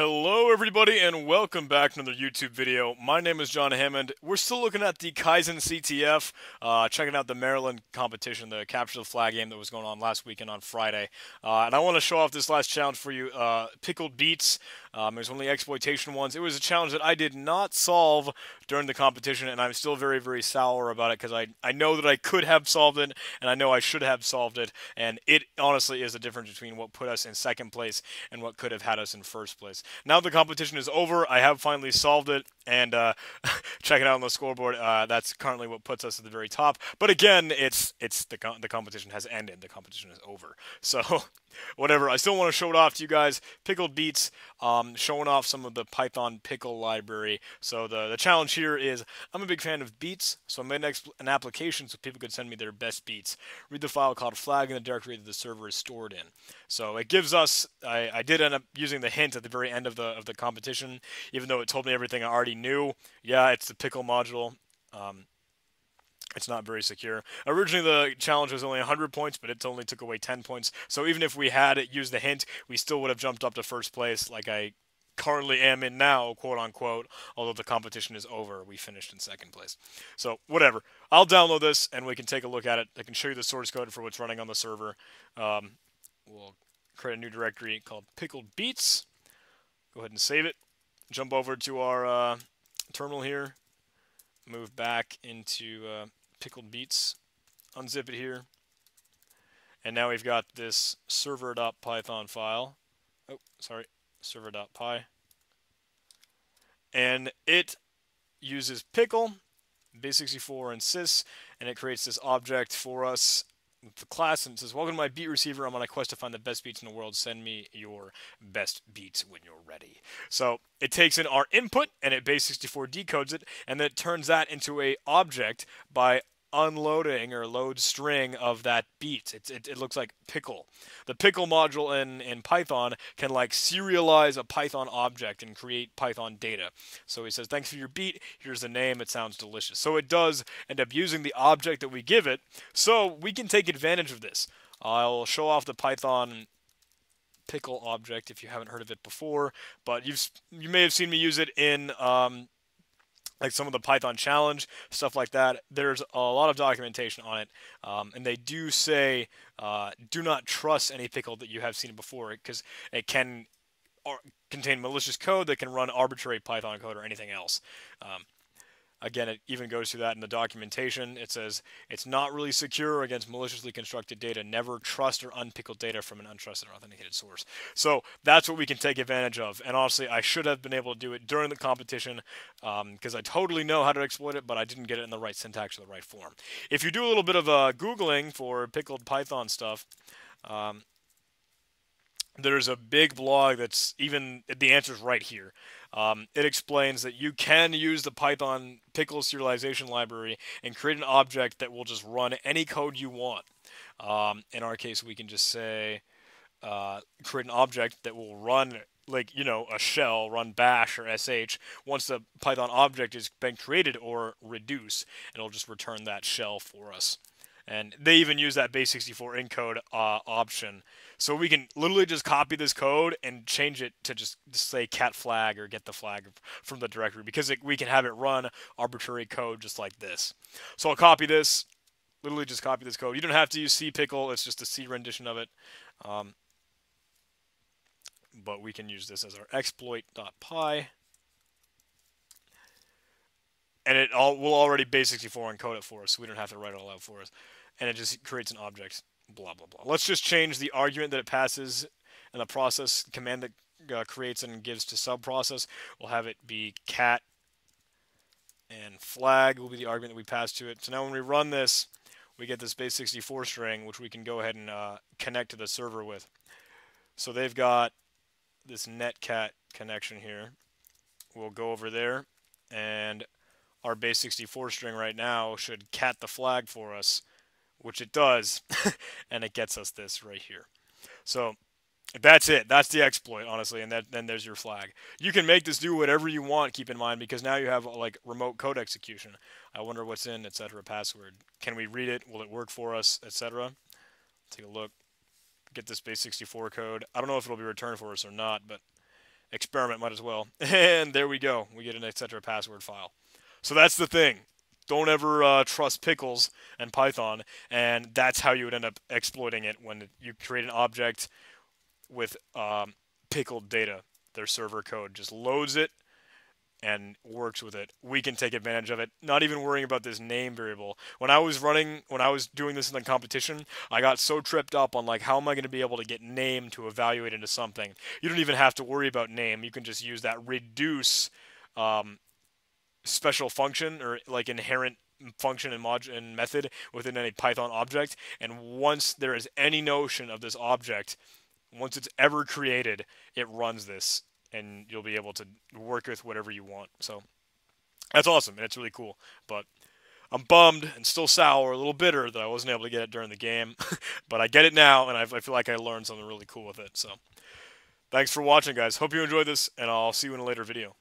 Hello everybody and welcome back to another YouTube video. My name is John Hammond. We're still looking at the Kaizen CTF, uh, checking out the Maryland competition, the capture the flag game that was going on last weekend on Friday. Uh, and I want to show off this last challenge for you, uh, Pickled Beets. Um, there's only exploitation ones. It was a challenge that I did not solve during the competition and I'm still very, very sour about it because I, I know that I could have solved it and I know I should have solved it. And it honestly is the difference between what put us in second place and what could have had us in first place. Now the competition is over. I have finally solved it, and uh, check it out on the scoreboard. Uh, that's currently what puts us at the very top. But again, it's it's the the competition has ended. The competition is over. So whatever. I still want to show it off to you guys. Pickled beets, um, showing off some of the Python pickle library. So the, the challenge here is I'm a big fan of beets, so I made an, an application so people could send me their best beets. Read the file called flag in the directory that the server is stored in. So it gives us, I, I did end up using the hint at the very end of the, of the competition, even though it told me everything I already knew. Yeah, it's the pickle module. Um, it's not very secure. Originally, the challenge was only 100 points, but it only took away 10 points. So even if we had used the hint, we still would have jumped up to first place, like I currently am in now, quote unquote. Although the competition is over, we finished in second place. So whatever. I'll download this and we can take a look at it. I can show you the source code for what's running on the server. Um, we'll create a new directory called Pickled Beets. Go ahead and save it. Jump over to our uh, terminal here. Move back into uh, pickled beets. Unzip it here. And now we've got this server.python file. Oh, sorry, server.py. And it uses pickle, base64, and sys, and it creates this object for us the class and says, Welcome to my beat receiver. I'm on a quest to find the best beats in the world. Send me your best beats when you're ready. So it takes in our input and it base64 decodes it, and then it turns that into a object by unloading or load string of that beat. It, it, it, looks like pickle. The pickle module in, in Python can like serialize a Python object and create Python data. So he says, thanks for your beat. Here's the name. It sounds delicious. So it does end up using the object that we give it. So we can take advantage of this. I'll show off the Python pickle object if you haven't heard of it before, but you've you may have seen me use it in um, like some of the Python challenge, stuff like that. There's a lot of documentation on it, um, and they do say uh, do not trust any pickle that you have seen before because it can contain malicious code that can run arbitrary Python code or anything else. Um, Again, it even goes through that in the documentation. It says it's not really secure against maliciously constructed data. Never trust or unpickled data from an untrusted or authenticated source. So that's what we can take advantage of. And honestly, I should have been able to do it during the competition because um, I totally know how to exploit it, but I didn't get it in the right syntax or the right form. If you do a little bit of uh, Googling for pickled Python stuff, um, there's a big blog that's even the answer is right here. Um, it explains that you can use the Python pickle serialization library and create an object that will just run any code you want. Um, in our case, we can just say uh, create an object that will run like you know a shell run bash or sh once the python object has been created or reduce it'll just return that shell for us and they even use that base64 encode uh, option. So we can literally just copy this code and change it to just say cat flag or get the flag from the directory because it, we can have it run arbitrary code just like this. So I'll copy this, literally just copy this code. You don't have to use cpickle, it's just a C rendition of it. Um, but we can use this as our exploit.py. And it all will already base64 encode it for us, so we don't have to write it all out for us and it just creates an object, blah, blah, blah. Let's just change the argument that it passes and the process command that uh, creates and gives to subprocess. We'll have it be cat and flag will be the argument that we pass to it. So now when we run this, we get this base64 string, which we can go ahead and uh, connect to the server with. So they've got this netcat connection here. We'll go over there, and our base64 string right now should cat the flag for us which it does, and it gets us this right here. So that's it. That's the exploit, honestly, and that, then there's your flag. You can make this do whatever you want, keep in mind, because now you have like remote code execution. I wonder what's in, etc. password. Can we read it? Will it work for us, etc.? Take a look. Get this base64 code. I don't know if it'll be returned for us or not, but experiment might as well. And there we go. We get an etc password file. So that's the thing. Don't ever uh, trust pickles and Python, and that's how you would end up exploiting it when you create an object with um, pickled data. Their server code just loads it and works with it. We can take advantage of it, not even worrying about this name variable. When I was running, when I was doing this in the competition, I got so tripped up on like, how am I going to be able to get name to evaluate into something? You don't even have to worry about name. You can just use that reduce um, special function or like inherent function and, mod- and method within any Python object. And once there is any notion of this object, once it's ever created, it runs this and you'll be able to work with whatever you want. So that's awesome and it's really cool. But I'm bummed and still sour, a little bitter that I wasn't able to get it during the game, but I get it now and I, I feel like I learned something really cool with it. So thanks for watching, guys. Hope you enjoyed this, and I'll see you in a later video.